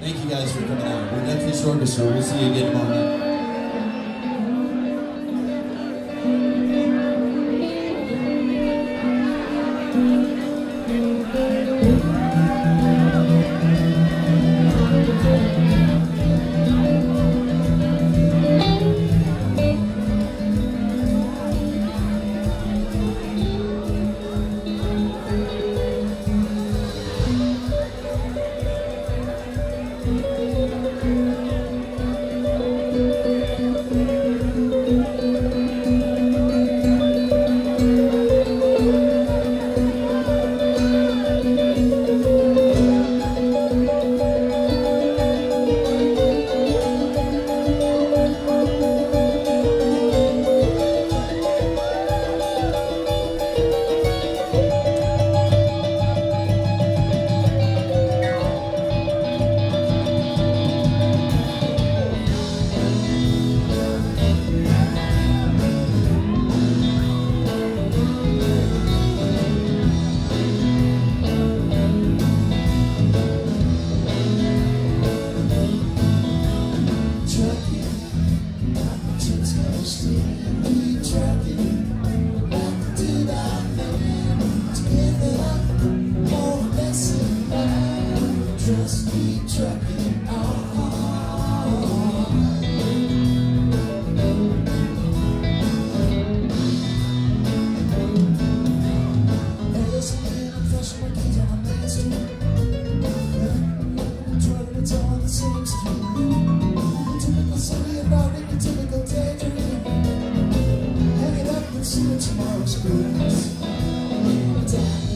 Thank you guys for coming out. We're Deadfish so We'll see you again tomorrow. to tomorrow's blues. Uh,